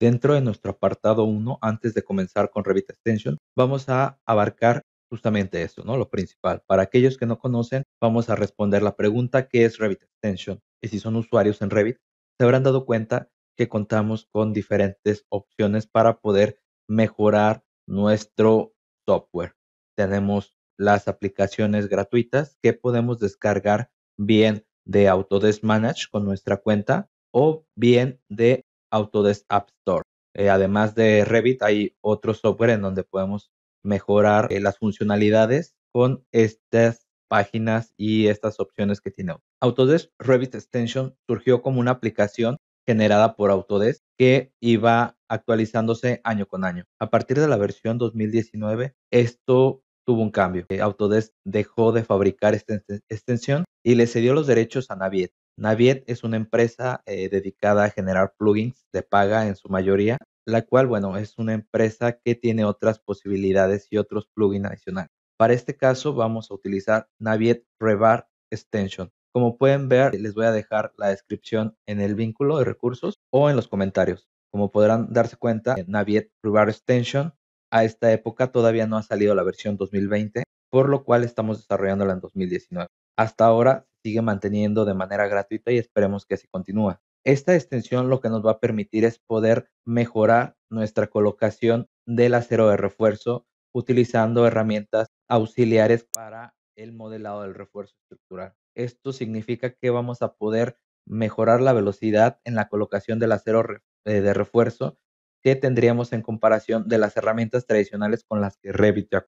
Dentro de nuestro apartado 1, antes de comenzar con Revit Extension, vamos a abarcar justamente eso, ¿no? Lo principal. Para aquellos que no conocen, vamos a responder la pregunta ¿qué es Revit Extension? Y si son usuarios en Revit, se habrán dado cuenta que contamos con diferentes opciones para poder mejorar nuestro software. Tenemos las aplicaciones gratuitas que podemos descargar bien de Autodesk Manage con nuestra cuenta o bien de Autodesk App Store. Eh, además de Revit, hay otro software en donde podemos mejorar eh, las funcionalidades con estas páginas y estas opciones que tiene Autodesk Revit Extension surgió como una aplicación generada por Autodesk que iba actualizándose año con año. A partir de la versión 2019, esto tuvo un cambio. Eh, Autodesk dejó de fabricar esta extensión y le cedió los derechos a Naviet. Naviet es una empresa eh, dedicada a generar plugins de paga en su mayoría, la cual, bueno, es una empresa que tiene otras posibilidades y otros plugins adicionales. Para este caso vamos a utilizar Naviet Revar Extension. Como pueden ver, les voy a dejar la descripción en el vínculo de recursos o en los comentarios. Como podrán darse cuenta, Naviet Revar Extension a esta época todavía no ha salido la versión 2020, por lo cual estamos desarrollándola en 2019. Hasta ahora sigue manteniendo de manera gratuita y esperemos que así continúe. Esta extensión lo que nos va a permitir es poder mejorar nuestra colocación del acero de refuerzo utilizando herramientas auxiliares para el modelado del refuerzo estructural. Esto significa que vamos a poder mejorar la velocidad en la colocación del acero eh, de refuerzo que tendríamos en comparación de las herramientas tradicionales con las que Revit ya